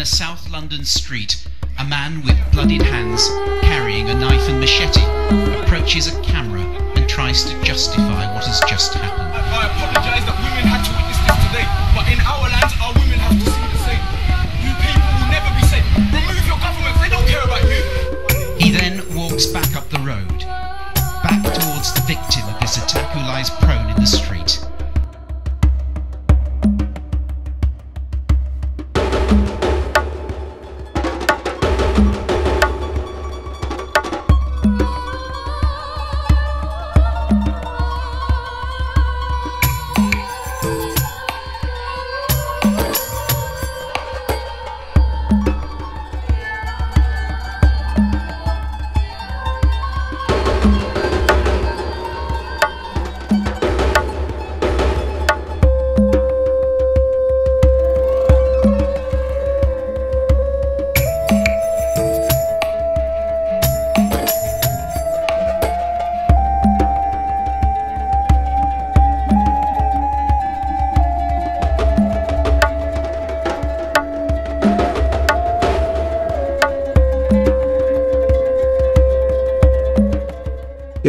In a South London street, a man with bloodied hands, carrying a knife and machete, approaches a camera and tries to justify what has just happened.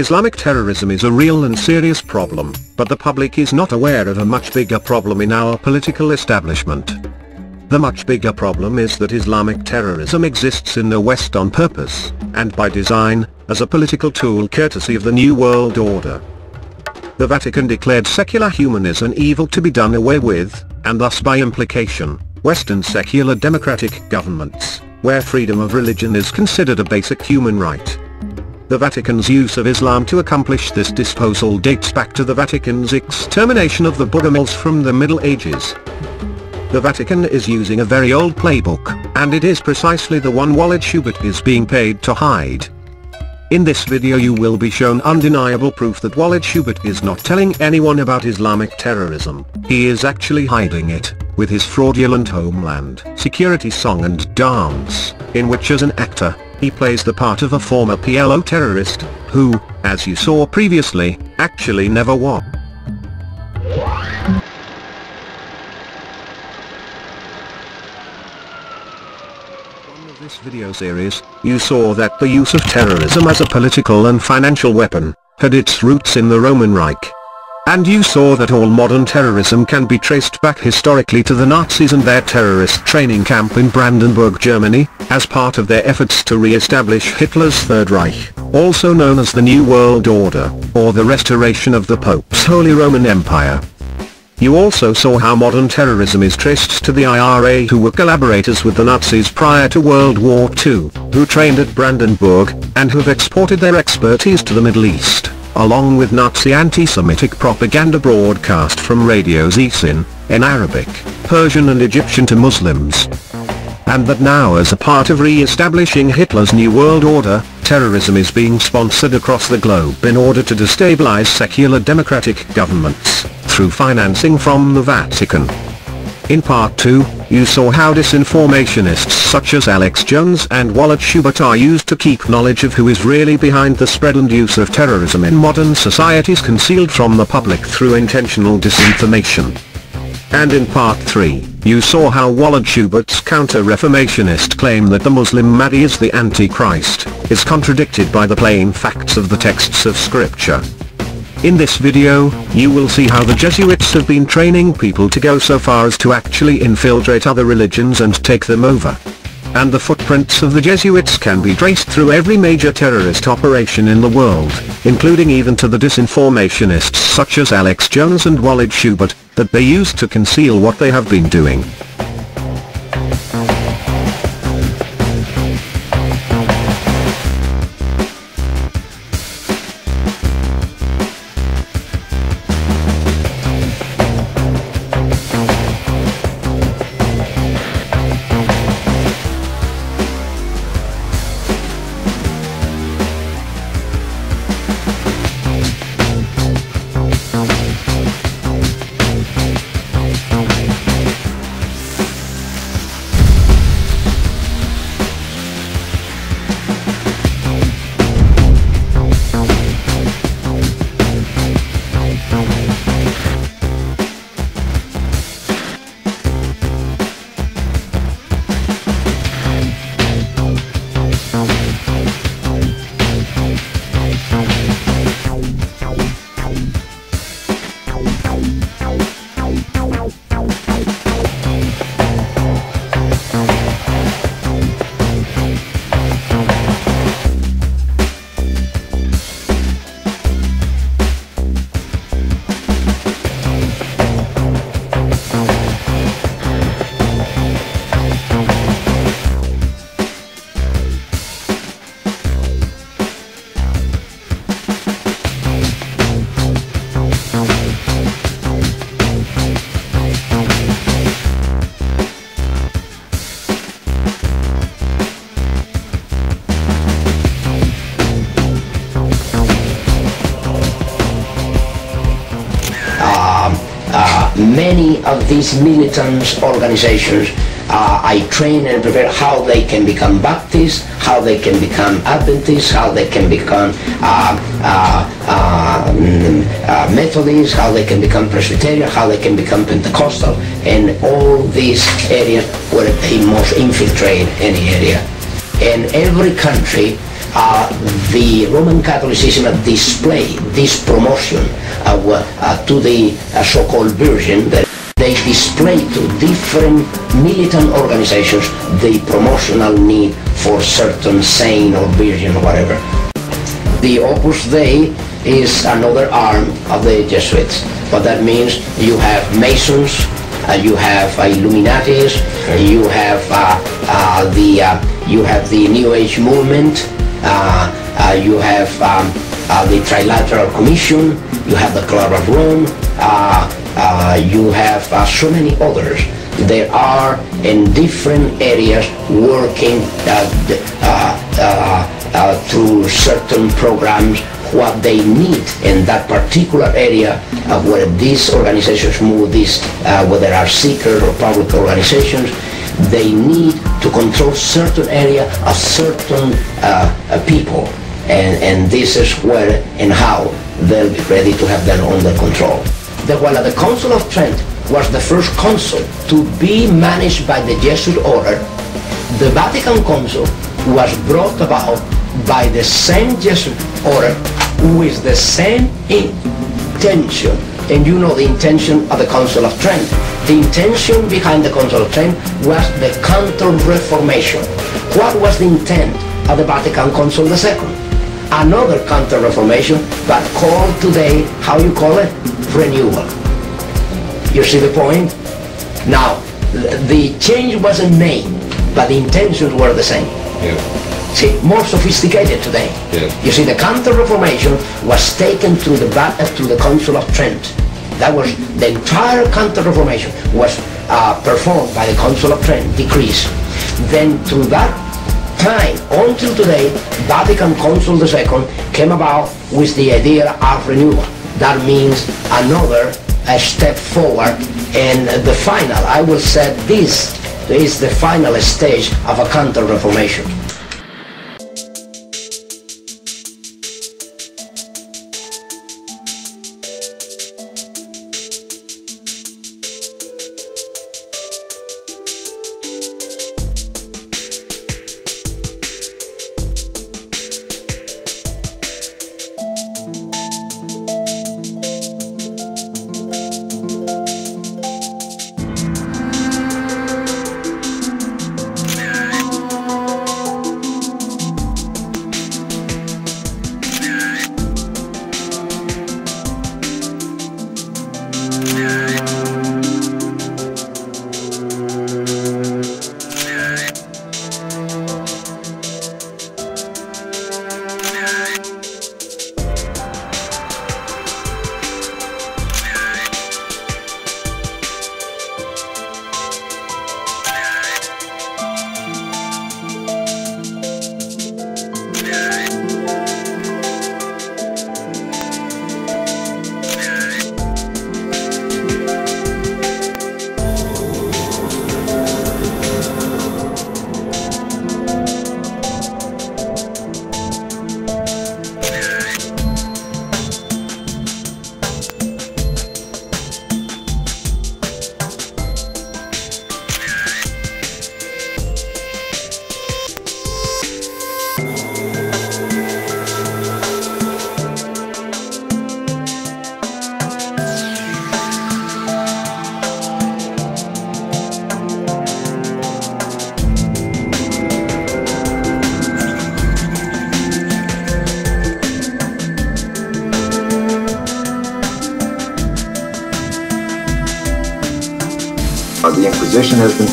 Islamic terrorism is a real and serious problem, but the public is not aware of a much bigger problem in our political establishment. The much bigger problem is that Islamic terrorism exists in the West on purpose, and by design, as a political tool courtesy of the New World Order. The Vatican declared secular humanism evil to be done away with, and thus by implication, Western secular democratic governments, where freedom of religion is considered a basic human right. The Vatican's use of Islam to accomplish this disposal dates back to the Vatican's extermination of the Bogomils from the Middle Ages. The Vatican is using a very old playbook, and it is precisely the one Walid Shoebat is being paid to hide. In this video you will be shown undeniable proof that Walid Shoebat is not telling anyone about Islamic terrorism, he is actually hiding it, with his fraudulent homeland security song and dance, in which as an actor, he plays the part of a former PLO terrorist, who, as you saw previously, actually never was. this video series, you saw that the use of terrorism as a political and financial weapon, had its roots in the Roman Reich. And you saw that all modern terrorism can be traced back historically to the Nazis and their terrorist training camp in Brandenburg, Germany, as part of their efforts to re-establish Hitler's Third Reich, also known as the New World Order, or the restoration of the Pope's Holy Roman Empire. You also saw how modern terrorism is traced to the IRA who were collaborators with the Nazis prior to World War II, who trained at Brandenburg, and who have exported their expertise to the Middle East, along with Nazi anti-Semitic propaganda broadcast from Radio Zeesen, in Arabic, Persian and Egyptian to Muslims. and that now as a part of re-establishing Hitler's New World Order, terrorism is being sponsored across the globe in order to destabilize secular democratic governments, through financing from the Vatican. In part 2, you saw how disinformationists such as Alex Jones and Walid Shoebat are used to keep knowledge of who is really behind the spread and use of terrorism in modern societies concealed from the public through intentional disinformation. And in part 3, you saw how Walid Shoebat's counter-reformationist claim that the Muslim Mahdi is the Antichrist, is contradicted by the plain facts of the texts of scripture. In this video, you will see how the Jesuits have been training people to go so far as to actually infiltrate other religions and take them over. And the footprints of the Jesuits can be traced through every major terrorist operation in the world, including even to the disinformationists such as Alex Jones and Walid Shoebat, that they used to conceal what they have been doing. These militant organizations uh, I train and prepare how they can become Baptists, how they can become Adventists, how they can become uh, uh, um, uh, Methodists, how they can become Presbyterian, how they can become Pentecostal, and all these areas where they must infiltrate any area. In every country, uh, the Roman Catholicism display this promotion uh, to the uh, so-called Virgin they display to different militant organizations the promotional need for certain saint or virgin or whatever. The Opus Dei is another arm of the Jesuits. but that means, you have Masons, uh, you have uh, Illuminatis, you have uh, uh the you have the New Age movement, you have um, the Trilateral Commission, you have the Club of Rome, uh, uh, you have uh, so many others. There are in different areas working through certain programs what they need in that particular area uh, where these organizations move these, uh, whether are secret or public organizations, they need to control certain area of certain uh, people. And, and this is where and how they'll be ready to have them under control. While the Council of Trent was the first council to be managed by the Jesuit order, the Vatican Council was brought about by the same Jesuit order with the same intention. And you know the intention of the Council of Trent. The intention behind the Council of Trent was the Counter-Reformation. What was the intent of the Vatican Council II? Another counter-reformation, but called today, how you call it? Renewal. You see the point? Now, the change wasn't made, but the intentions were the same. Yeah. See, more sophisticated today. Yeah. You see, the counter-reformation was taken to the uh, to the Council of Trent. That was the entire counter-reformation was uh, performed by the Council of Trent, decrees. then through that time until today, Vatican Council II came about with the idea of renewal. That means another step forward and the final, I will say this is the final stage of a counter-reformation.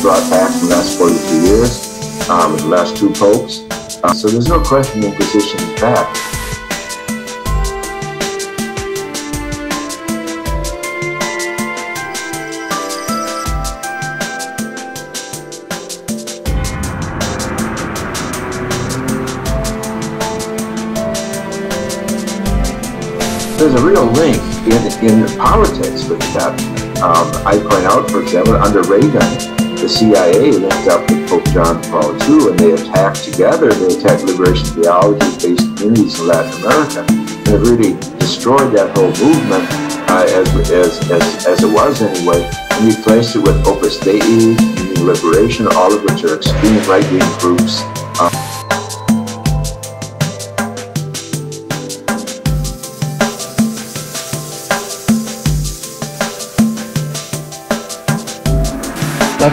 Back in the last 42 years, um, the last two popes. Uh, so there's no question the Inquisition is back. There's a real link in, in politics with that. Um, I point out, for example, under Reagan, the CIA linked up with Pope John Paul II, and they attacked together. They attacked liberation theology-based communities in Latin America, and it really destroyed that whole movement uh, as, as, as, as it was anyway, and replaced it with Opus Dei, Liberation, all of which are extreme right-wing groups.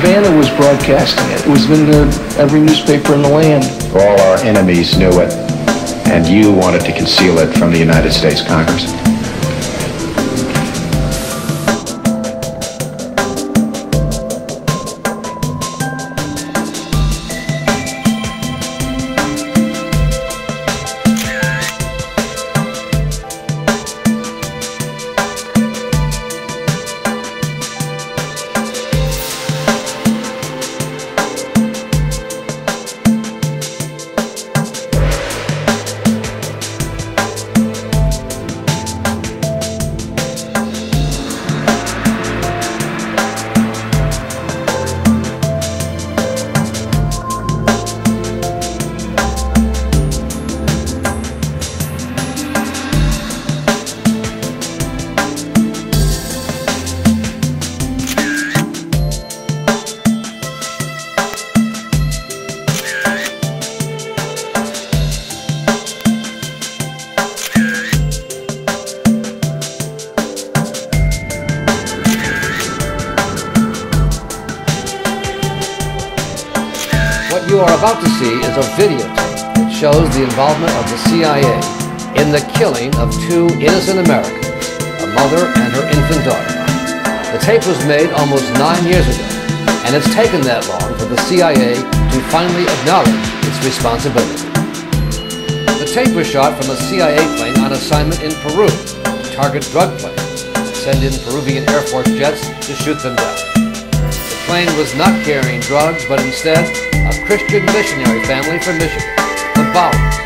Havana was broadcasting it. It was in the, every newspaper in the land. All our enemies knew it, and you wanted to conceal it from the United States Congress. You are about to see is a videotape that shows the involvement of the CIA in the killing of two innocent Americans, a mother and her infant daughter. The tape was made almost nine years ago, and it's taken that long for the CIA to finally acknowledge its responsibility. The tape was shot from a CIA plane on assignment in Peru to target drug planes, send in Peruvian Air Force jets to shoot them down. The plane was not carrying drugs, but instead a Christian missionary family from Michigan, the Bowers.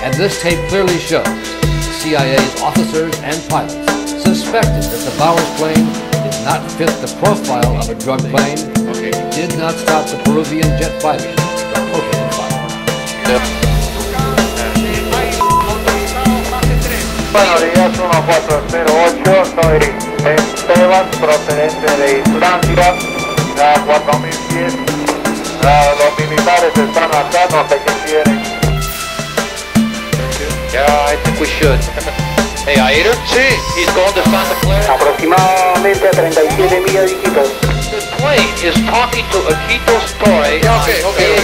And this tape clearly shows the CIA's officers and pilots suspected that the Bowers plane did not fit the profile of a drug plane, did not stop the Peruvian jet fighters from opening fire. Bueno, Díaz 1408, soy Esteban, procedente de Islandia, a 4000 Ah, los militares están acá, no sé qué quieren. Yeah, I think we should. hey, Aider? Sí. He's going to Santa Clara. Aproximadamente a 37 millas de. The plane is talking to Iquitos Toy. Yeah, okay, okay.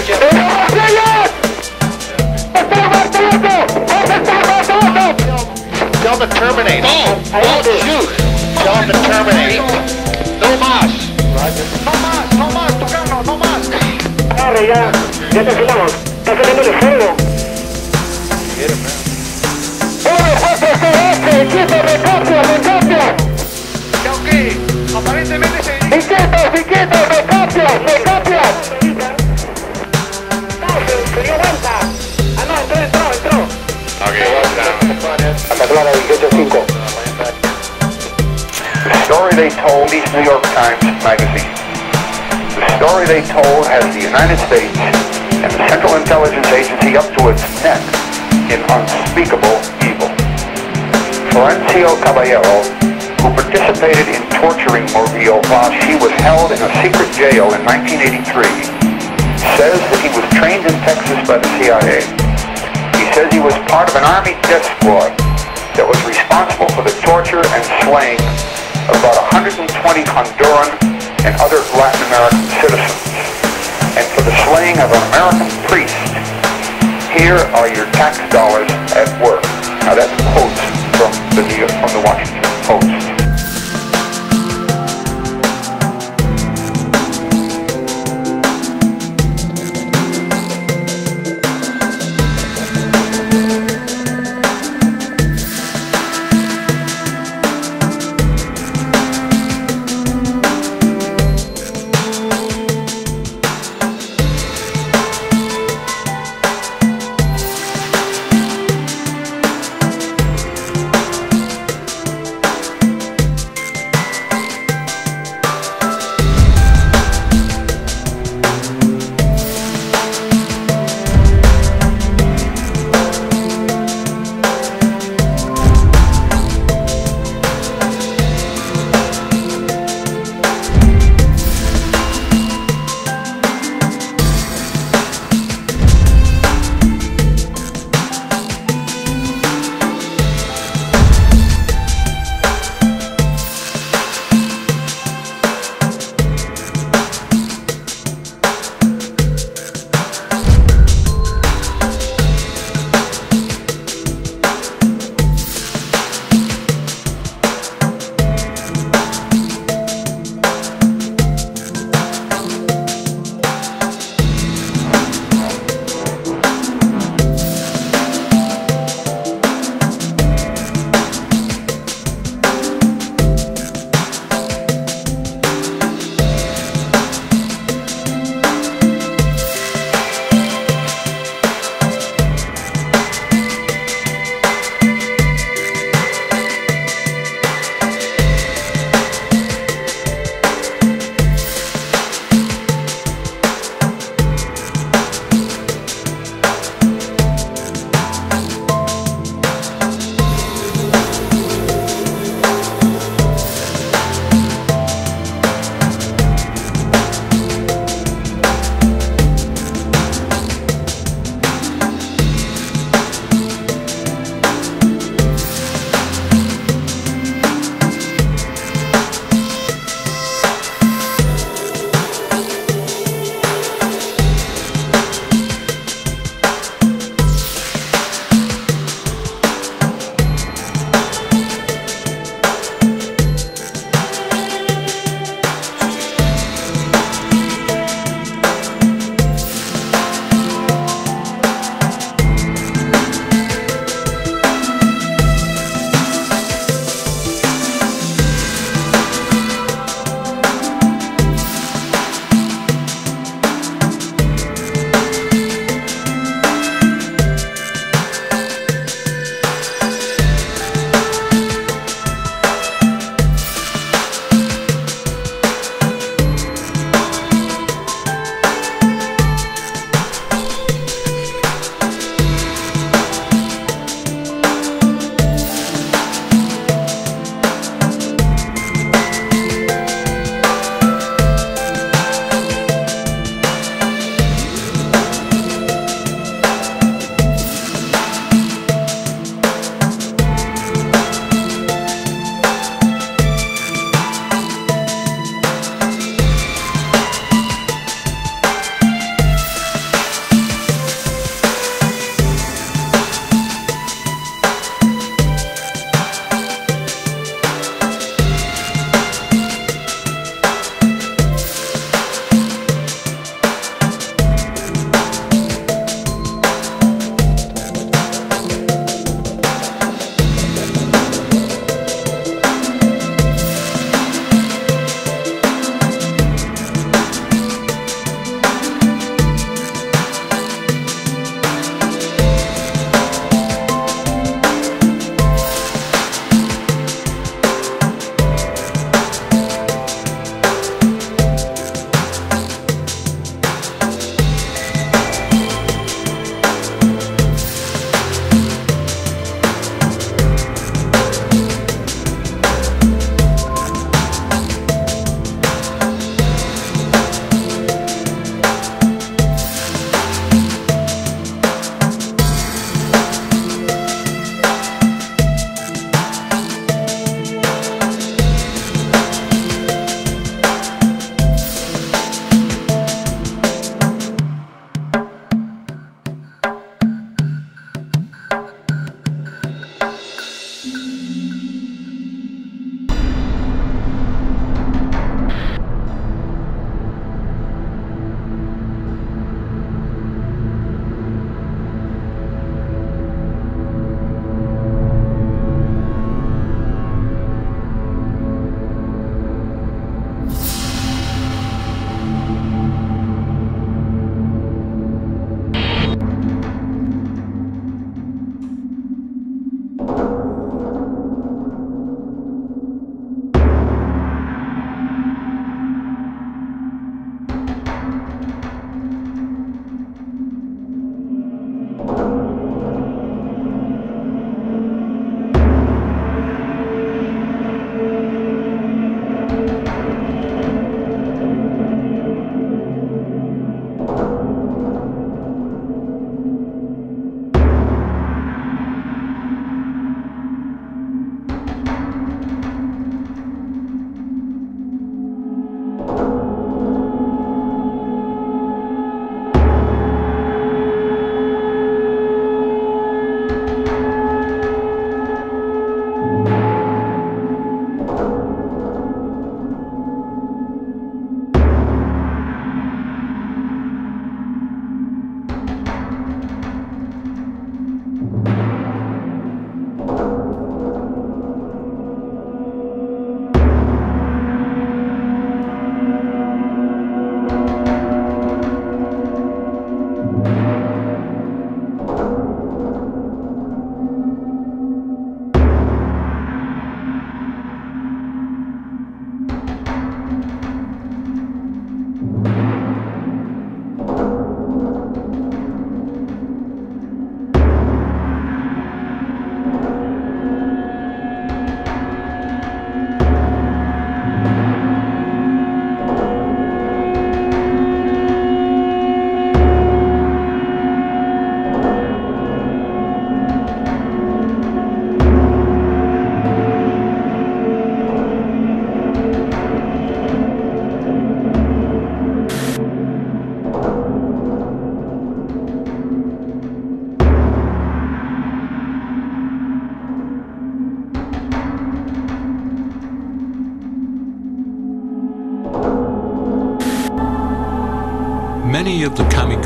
Tell the Terminator. No, don't shoot. Tell him to terminate. No más. Corre ya, ya te filamos. Está saliendo de fuego. Uno, cuatro, CH, quieto, recapio, recapio. Ya, ok. Aparentemente se dirige. Inquietos, inquietos, recapio, recapio. Se dio vuelta. Ah, no, entró, entró, entró. Santa Clara 18-5. The story they told, these New York Times magazine, the story they told has the United States and the Central Intelligence Agency up to its neck in unspeakable evil. Florencio Caballero, who participated in torturing Murillo while she was held in a secret jail in 1983, says that he was trained in Texas by the CIA. He says he was part of an Army death squad that was responsible for the torture and slaying about 120 Honduran and other Latin American citizens, and for the slaying of an American priest. Here are your tax dollars at work.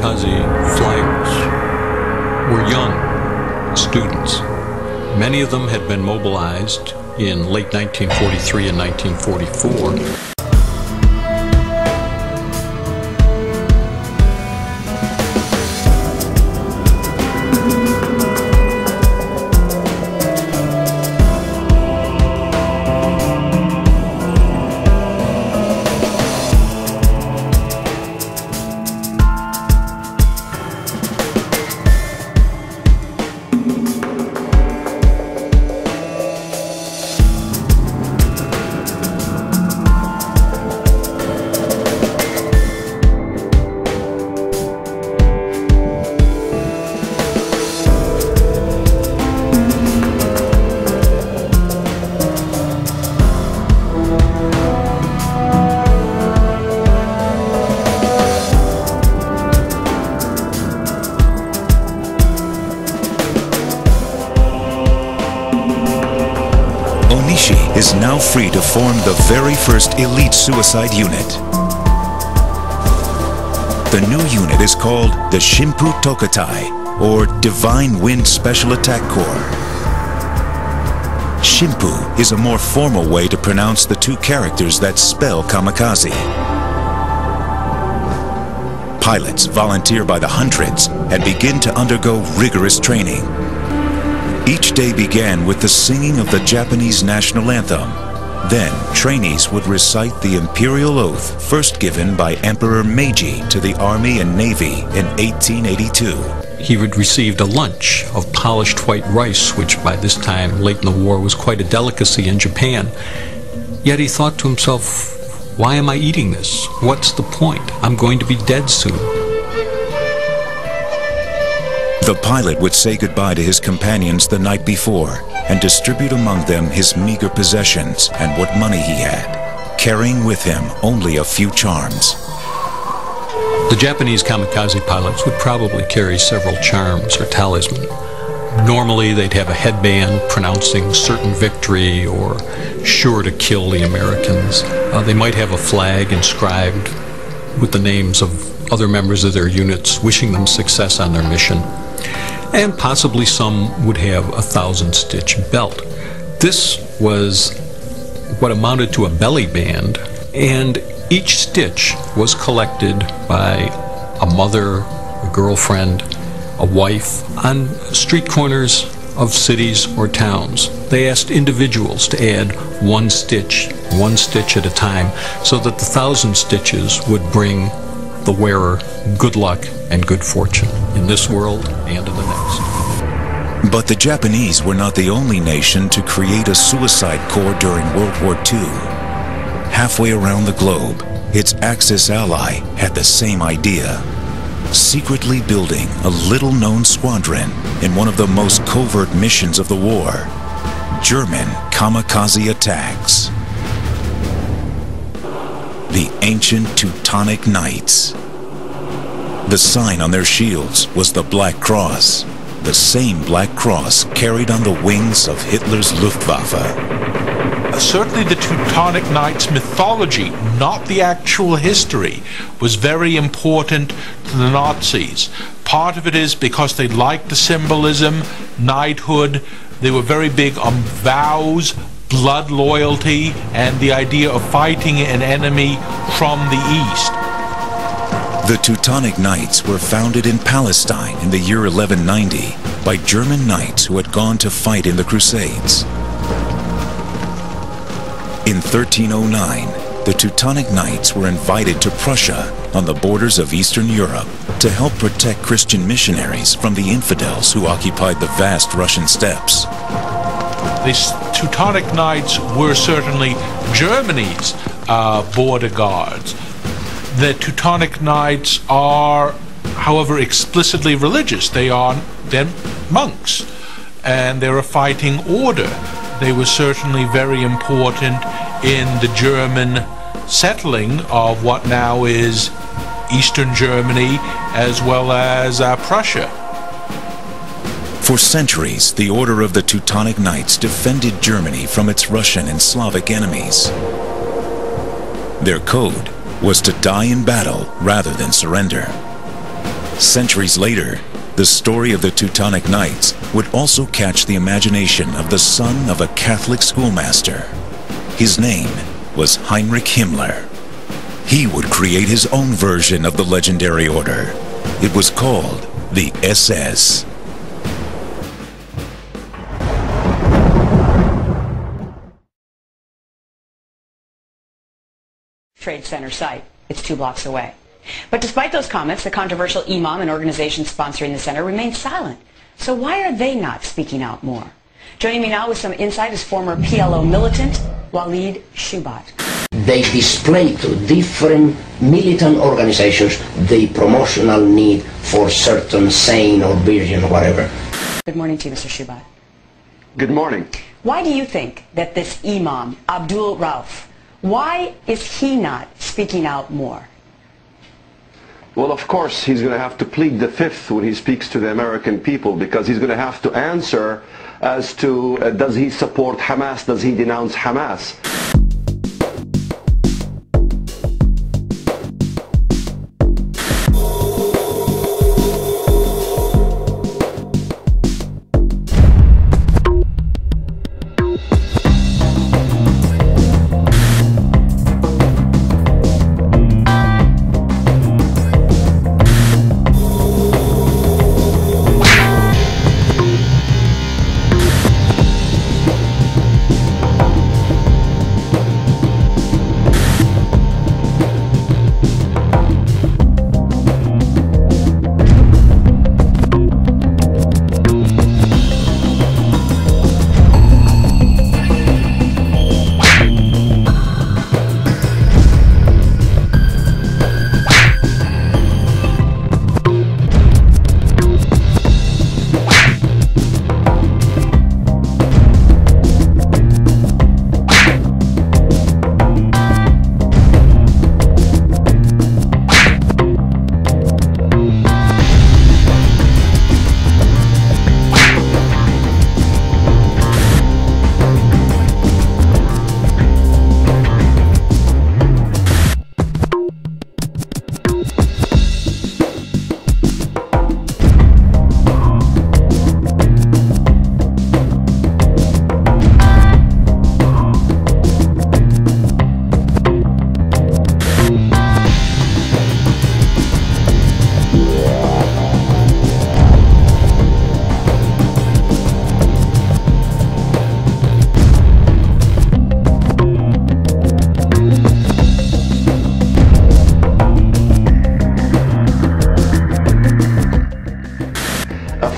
Kamikaze flyers were young students. Many of them had been mobilized in late 1943 and 1944. Now free to form the very first elite suicide unit. The new unit is called the Shimpu Tokutai, or Divine Wind Special Attack Corps. Shimpu is a more formal way to pronounce the two characters that spell kamikaze. Pilots volunteer by the hundreds and begin to undergo rigorous training. Each day began with the singing of the Japanese national anthem. Then, trainees would recite the imperial oath first given by Emperor Meiji to the Army and Navy in 1882. He had received a lunch of polished white rice, which by this time, late in the war, was quite a delicacy in Japan. Yet he thought to himself, why am I eating this? What's the point? I'm going to be dead soon. The pilot would say goodbye to his companions the night before and distribute among them his meager possessions and what money he had, carrying with him only a few charms. The Japanese kamikaze pilots would probably carry several charms or talisman. Normally, they'd have a headband pronouncing certain victory or sure to kill the Americans. Uh, they might have a flag inscribed with the names of other members of their units, wishing them success on their mission and possibly some would have a thousand stitch belt. This was what amounted to a belly band, and each stitch was collected by a mother, a girlfriend, a wife on street corners of cities or towns. They asked individuals to add one stitch, one stitch at a time, so that the thousand stitches would bring the wearer good luck and good fortune in this world and in the next. But the Japanese were not the only nation to create a suicide corps during World War II. Halfway around the globe, its Axis ally had the same idea. Secretly building a little-known squadron in one of the most covert missions of the war, German kamikaze attacks the ancient Teutonic Knights. The sign on their shields was the Black Cross, the same Black Cross carried on the wings of Hitler's Luftwaffe. Uh, certainly the Teutonic Knights mythology, not the actual history, was very important to the Nazis. Part of it is because they liked the symbolism, knighthood, they were very big on vows, blood loyalty and the idea of fighting an enemy from the east. The Teutonic Knights were founded in Palestine in the year 1190 by German knights who had gone to fight in the Crusades. In 1309, the Teutonic Knights were invited to Prussia on the borders of Eastern Europe to help protect Christian missionaries from the infidels who occupied the vast Russian steppes. The Teutonic Knights were certainly Germany's uh, border guards. The Teutonic Knights are, however, explicitly religious. They are then monks, and they're a fighting order. They were certainly very important in the German settling of what now is Eastern Germany as well as uh, Prussia. For centuries, the Order of the Teutonic Knights defended Germany from its Russian and Slavic enemies. Their code was to die in battle rather than surrender. Centuries later, the story of the Teutonic Knights would also catch the imagination of the son of a Catholic schoolmaster. His name was Heinrich Himmler. He would create his own version of the legendary order. It was called the SS. Trade Center site. It's two blocks away. But despite those comments, the controversial imam and organizations sponsoring the center remain silent. So why are they not speaking out more? Joining me now with some insight is former PLO militant Walid Shoebat. They display to different militant organizations the promotional need for certain saint or virgin or whatever. Good morning to you, Mr. Shoebat. Good morning. Why do you think that this imam, Abdul Rauf, why is he not speaking out more? Well, of course, he's going to have to plead the fifth when he speaks to the American people because he's going to have to answer as to uh, does he support Hamas, does he denounce Hamas.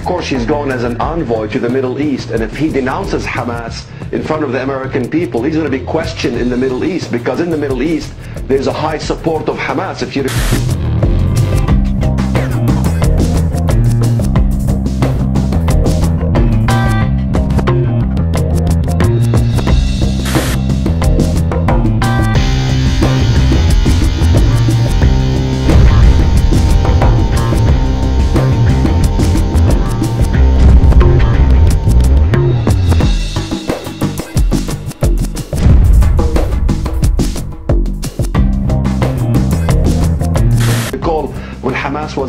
Course, he's going as an envoy to the Middle East, and if he denounces Hamas in front of the American people, he's going to be questioned in the Middle East because in the Middle East, there's a high support of Hamas. If you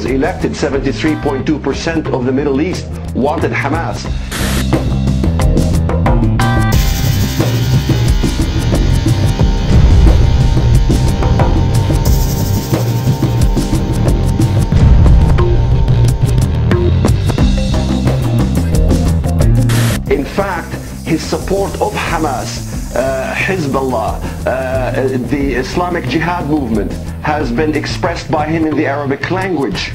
was elected, 73.2% of the Middle East wanted Hamas. In fact, his support of Hamas, uh, Hezbollah, uh, the Islamic Jihad movement has been expressed by him in the Arabic language.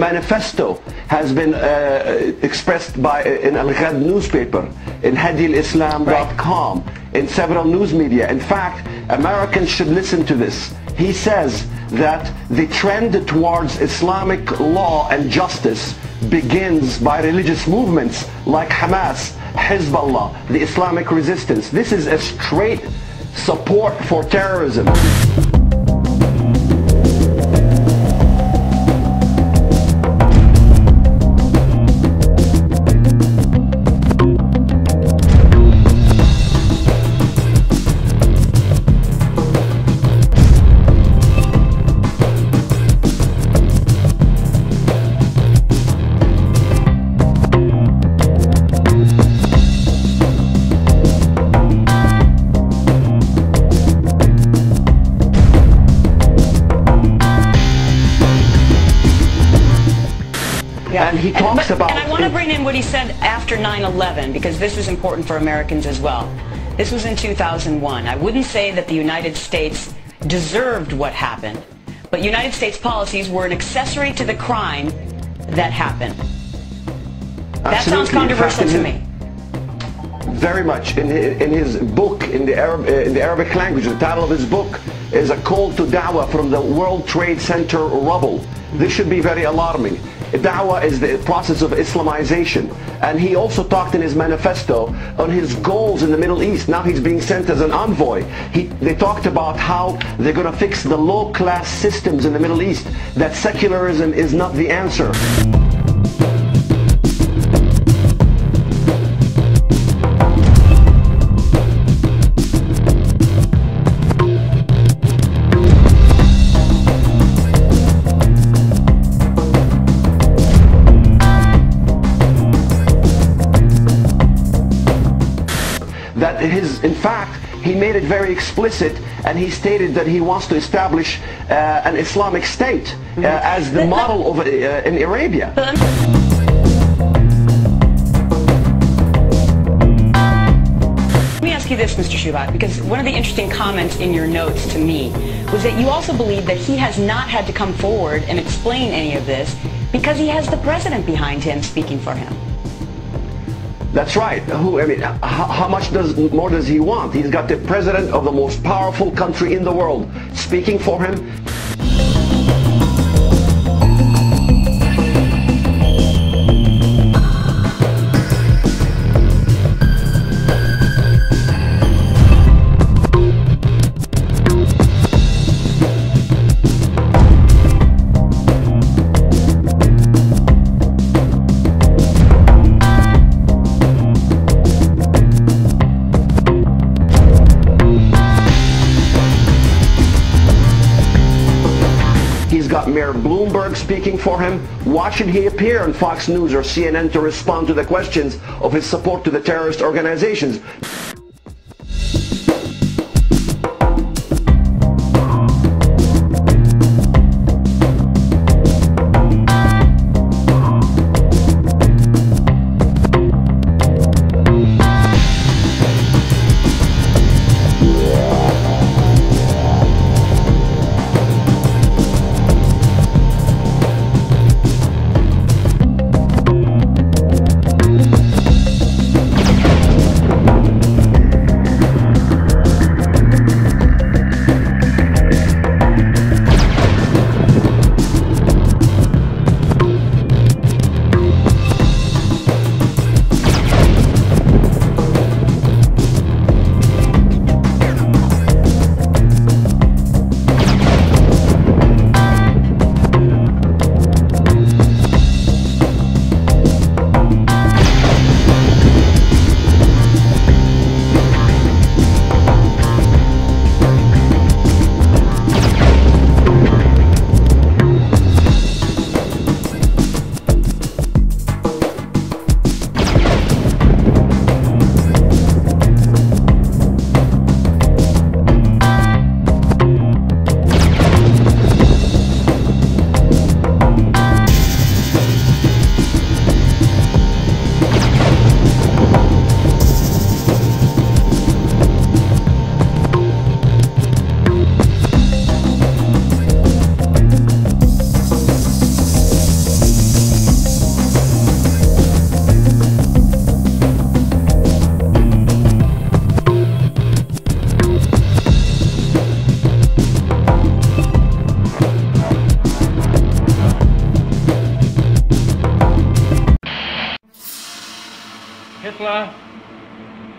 Manifesto has been uh, expressed by in Al Ghad newspaper, in HadiLislam.com, in several news media. In fact, Americans should listen to this. He says that the trend towards Islamic law and justice begins by religious movements like Hamas, Hezbollah, the Islamic resistance. This is a straight support for terrorism. Talks but- about And I want to bring in what he said after 9/11 because this is important for Americans as well. This was in 2001. I wouldn't say that the United States deserved what happened, but United States policies were an accessory to the crime that happened. That sounds Absolutely. Controversial to me. very much in his, in his book in the Arab uh, in the Arabic language. The title of his book is a call to da'wah from the World Trade Center rubble. This should be very alarming. Da'wah is the process of Islamization. And he also talked in his manifesto on his goals in the Middle East. Now he's being sent as an envoy. He, they talked about how they're going to fix the low-class systems in the Middle East, that secularism is not the answer. He made it very explicit and he stated that he wants to establish uh, an Islamic state uh, as the model of uh, in Arabia. Let me ask you this, Mr. Shoebat, because one of the interesting comments in your notes to me was that you also believe that he has not had to come forward and explain any of this because he has the president behind him speaking for him. That's right. Who? I mean, how, how much does more does he want? He's got the president of the most powerful country in the world speaking for him. Speaking for him. Why should he appear on Fox News or CNN to respond to the questions of his support to the terrorist organizations?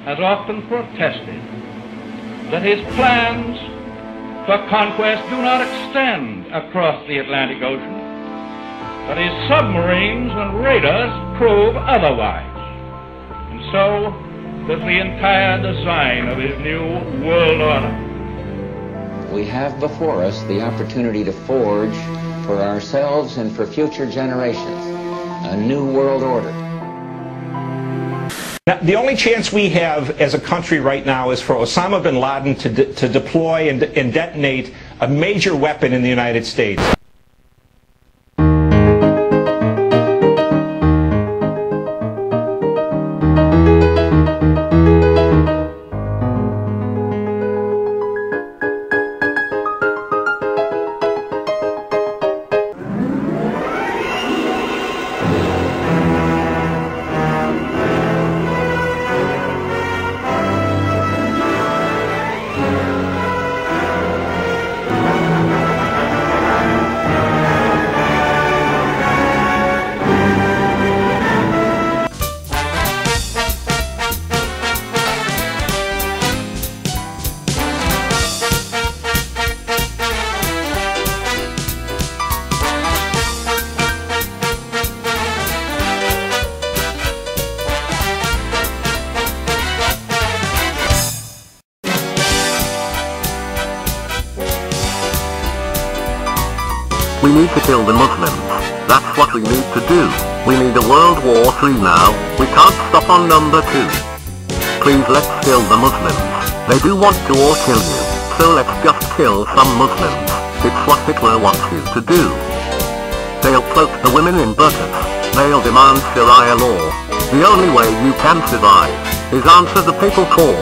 Has often protested that his plans for conquest do not extend across the Atlantic Ocean, but his submarines and radars prove otherwise. And so does the entire design of his new world order. We have before us the opportunity to forge for ourselves and for future generations a new world order. Now, the only chance we have as a country right now is for Osama bin Laden to, de to deploy and, and detonate a major weapon in the United States. To kill the Muslims. That's what we need to do. We need a World War III now. We can't stop on number two. Please let's kill the Muslims. They do want to or kill you. So let's just kill some Muslims. It's what Hitler wants you to do. They'll cloak the women in burqas. They'll demand Sharia law. The only way you can survive is answer the papal call.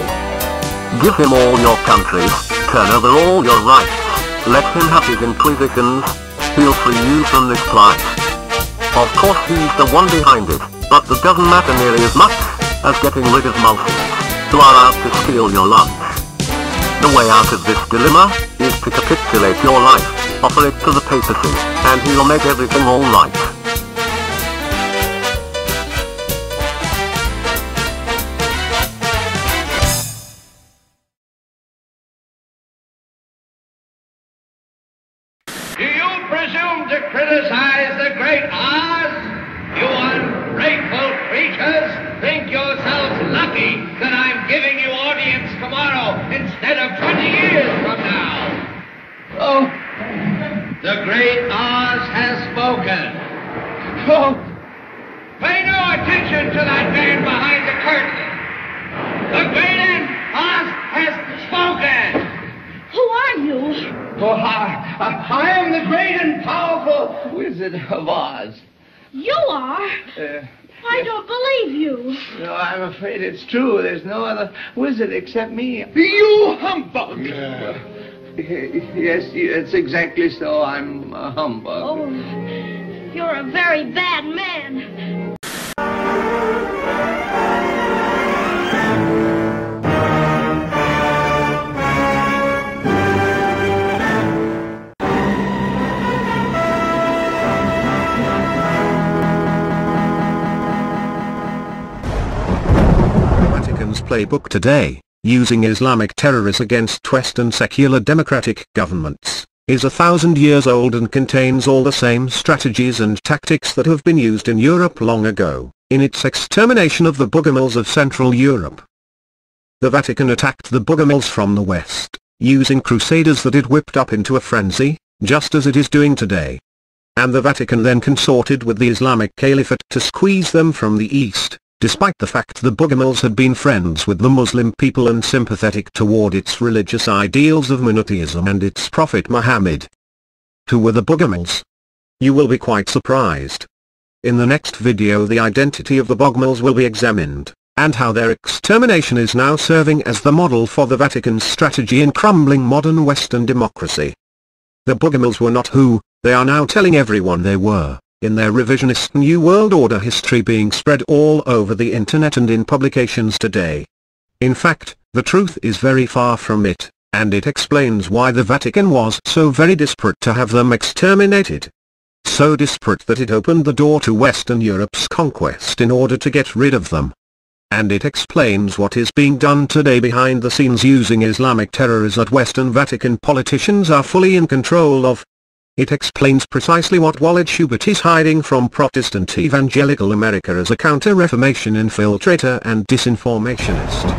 Give him all your countries, turn over all your rights. Let him have his inquisitions, he'll free you from this plight. Of course he's the one behind it, but that doesn't matter nearly as much as getting rid of Muslims, who are out to steal your lunch. The way out of this dilemma is to capitulate your life, offer it to the papacy, and he'll make everything alright. The great Oz has spoken. Oh, pay no attention to that man behind the curtain. The great Oz has spoken. Who are you? Oh, I, I, I am the great and powerful Wizard of Oz. You are? Uh, I don't believe you. no, I'm afraid it's true. There's no other wizard except me. You humbug! Yes, it's exactly so. I'm a humbug. Oh, you're a very bad man. Vatican's playbook today, using Islamic terrorists against Western secular democratic governments, is a thousand years old and contains all the same strategies and tactics that have been used in Europe long ago, in its extermination of the Bogomils of Central Europe. The Vatican attacked the Bogomils from the west, using crusaders that it whipped up into a frenzy, just as it is doing today. And the Vatican then consorted with the Islamic Caliphate to squeeze them from the east, despite the fact the Bogomils had been friends with the Muslim people and sympathetic toward its religious ideals of monotheism and its prophet Muhammad. Who were the Bogomils? You will be quite surprised. In the next video the identity of the Bogomils will be examined, and how their extermination is now serving as the model for the Vatican's strategy in crumbling modern Western democracy. The Bogomils were not who, they are now telling everyone they were in their revisionist New World Order history being spread all over the internet and in publications today. In fact, the truth is very far from it, and it explains why the Vatican was so very desperate to have them exterminated. So desperate that it opened the door to Western Europe's conquest in order to get rid of them. And it explains what is being done today behind the scenes using Islamic terrorism that Western Vatican politicians are fully in control of. It explains precisely what Walid Shoebat is hiding from Protestant evangelical America as a counter-reformation infiltrator and disinformationist.